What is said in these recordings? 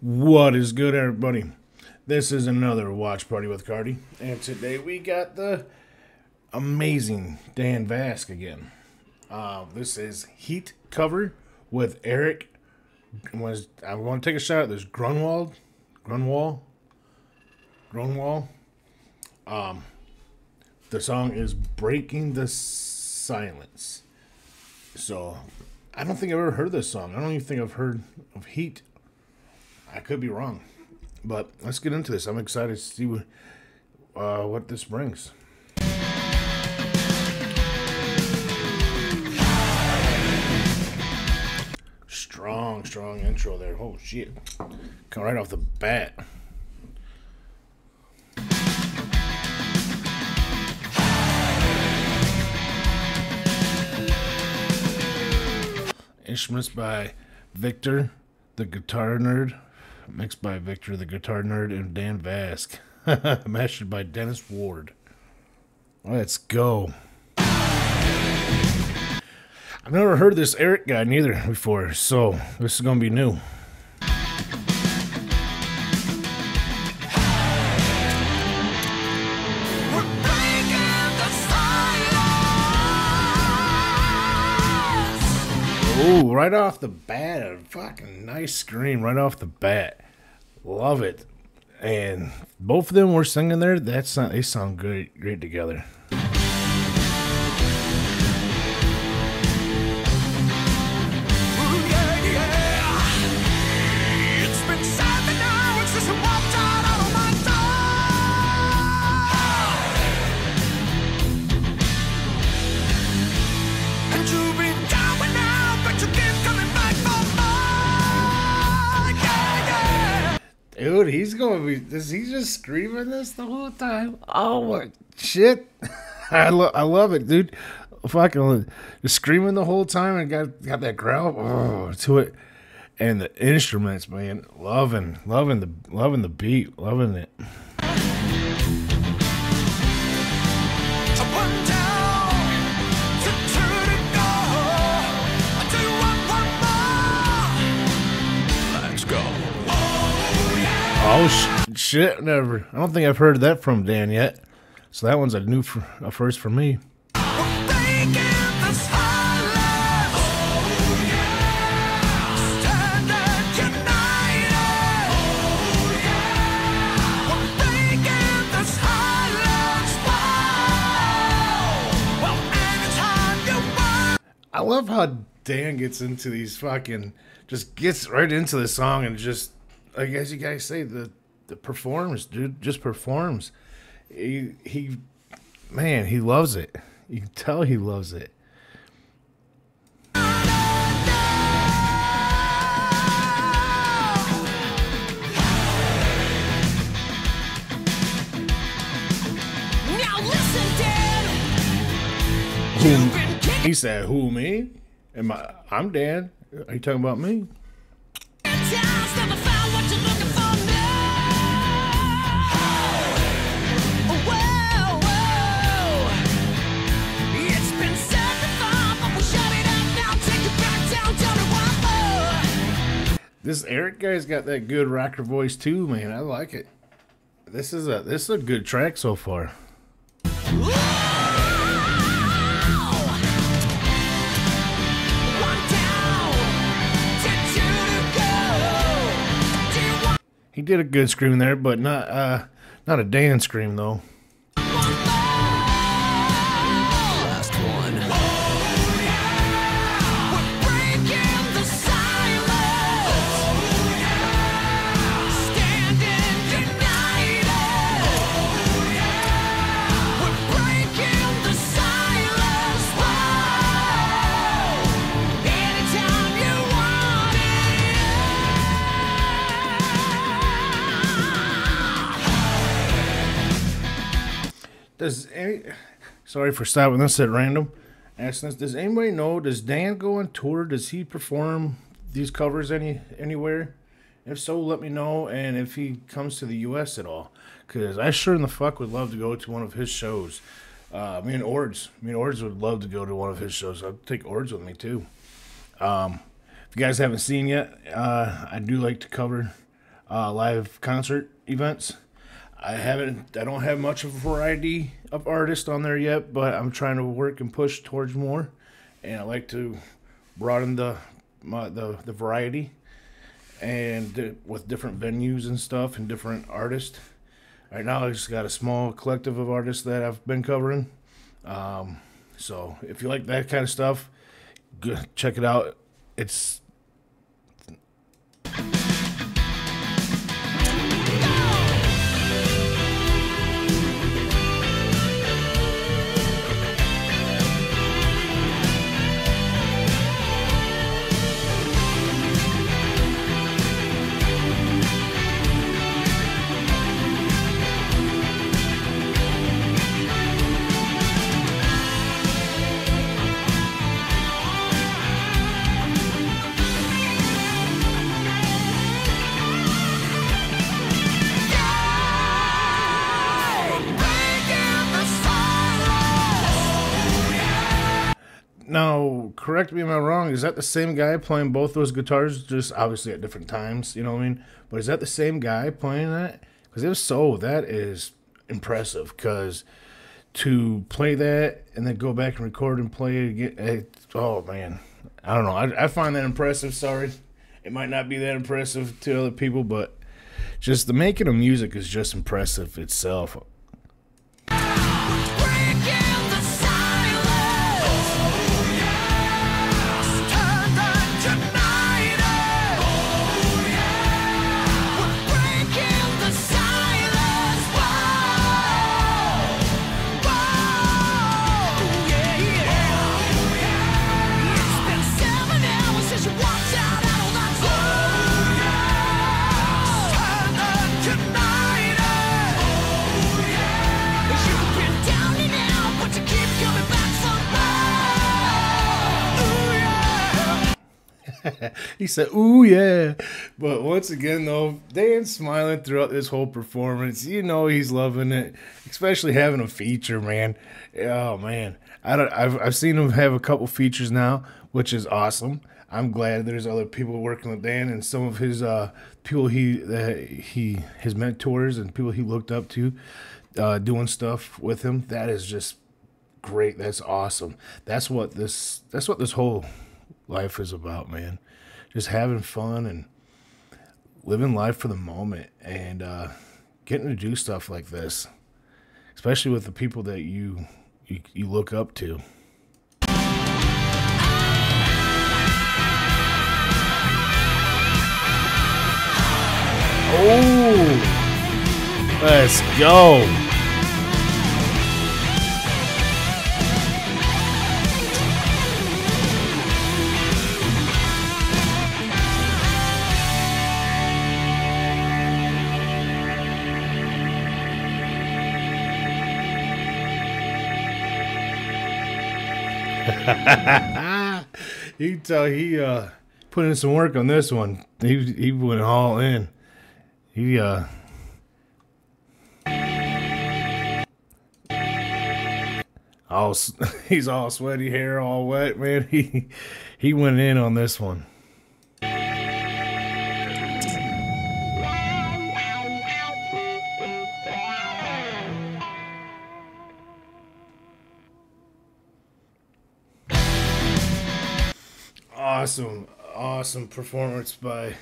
What is good, everybody? This is another Watch Party with Cardi, and today we got the amazing Dan Vasc again. Uh, this is Heat cover with Eric. Was I'm going to take a shot at this Grunwald, Grunwald, Grunwald. Um, the song is "Breaking the Silence." So, I don't think I've ever heard this song. I don't even think I've heard of Heat I could be wrong, but let's get into this. I'm excited to see what uh, what this brings. Strong, strong intro there. Oh shit! Come right off the bat. Instruments by Victor, the guitar nerd, mixed by Victor the Guitar Nerd and Dan Vasc. Mastered by Dennis Ward. Let's go. I've never heard this Eric guy neither before, so this is gonna be new. Ooh, right off the bat, a fucking nice scream right off the bat. Love it. And both of them were singing there. That's they sound great, great together. Gonna be. Is he just screaming this the whole time? Oh my shit! I love, I love it, dude. Fucking just screaming the whole time and got got that growl oh, to it, and the instruments, man, loving, loving the, loving the beat, loving it. Sh- shit! Never. I don't think I've heard that from Dan yet. So that one's a new, a first for me. I love how Dan gets into these fucking, just gets right into the song and just like as you guys say, the the performs, dude, just performs. He he, man, he loves it. You can tell he loves it. Who, he said, "Who me? Am I? I'm Dan. Are you talking about me?" This Eric guy's got that good rocker voice too, man. I like it. This is a this is a good track so far. He did a good scream there, but not uh not a Dan scream though. Does any sorry for stopping this at random. Asking this, does anybody know? Does Dan go on tour? Does he perform these covers any anywhere? If so, let me know. And if he comes to the U.S. at all, because I sure in the fuck would love to go to one of his shows. Uh, me and Ords, me and Ords would love to go to one of his shows. I'd take Ords with me too. Um, if you guys haven't seen yet, uh, I do like to cover uh, live concert events. I haven't. I don't have much of a variety of artists on there yet, but I'm trying to work and push towards more, and I like to broaden the my, the the variety, and with different venues and stuff and different artists. Right now, I just got a small collective of artists that I've been covering. Um, so if you like that kind of stuff, check it out. It's correct me if I'm wrong. Is that the same guy playing both those guitars, just obviously at different times? You know what I mean? But is that the same guy playing that? Because if so, that is impressive. Because to play that and then go back and record and play it again, oh man, I don't know. I, I find that impressive. Sorry, it might not be that impressive to other people, but just the making of music is just impressive itself. he said, "Ooh yeah," but once again though, Dan's smiling throughout this whole performance. You know he's loving it, especially having a feature, man. Oh man, I don't. I've I've seen him have a couple features now, which is awesome. I'm glad there's other people working with Dan and some of his uh, people he uh, he his mentors and people he looked up to uh, doing stuff with him. That is just great. That's awesome. That's what this that's what this whole life is about, man. Just having fun and living life for the moment and uh, getting to do stuff like this, especially with the people that you you, you look up to. Oh, let's go. you can tell he uh put in some work on this one. He he went all in. He uh all he's all sweaty hair, all wet, man. He he went in on this one. Awesome, awesome performance by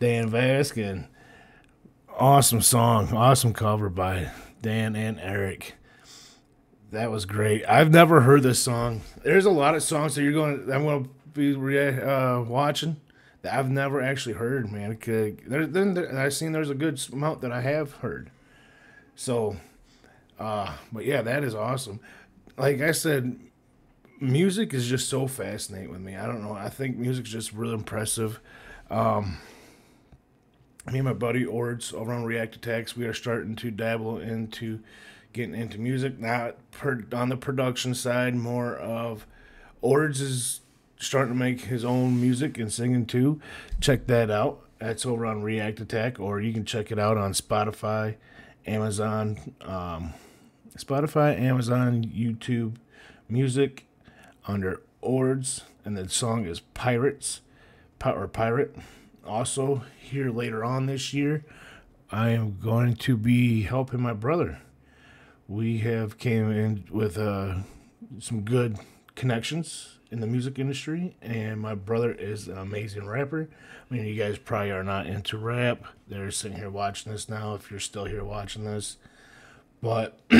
Dan Vaskin. Awesome song, awesome cover by Dan and Eric. That was great. I've never heard this song. There's a lot of songs that you're going. I'm going to be uh, watching that I've never actually heard, man. There, then there, I've seen there's a good amount that I have heard. So, uh, but yeah, that is awesome. Like I said, music is just so fascinating with me. I don't know. I think music's just really impressive. Um, me and my buddy Ords over on React Attacks, we are starting to dabble into getting into music. Not per, on the production side, more of Ords is starting to make his own music and singing too. Check that out. That's over on React Attack, or you can check it out on Spotify, Amazon, um, Spotify, Amazon, YouTube, music, under Ords, and the song is Pirates, or Pirate. also, here later on this year, I am going to be helping my brother. We have came in with uh, some good connections in the music industry, and my brother is an amazing rapper. I mean, you guys probably are not into rap. They're sitting here watching this now. If you're still here watching this, but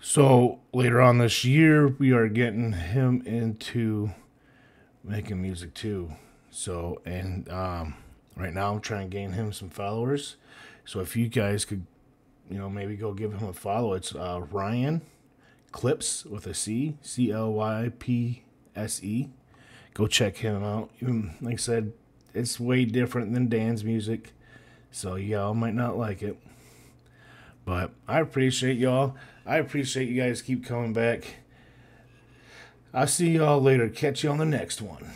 so later on this year, we are getting him into making music too. So and um, right now, I'm trying to gain him some followers. So if you guys could, you know, maybe go give him a follow. It's uh, Ryan Clypse with a C, C L Y P S E. Go check him out. Like I said, it's way different than Dan's music, so y'all might not like it. But I appreciate y'all. I appreciate you guys keep coming back. I'll see y'all later. Catch you on the next one.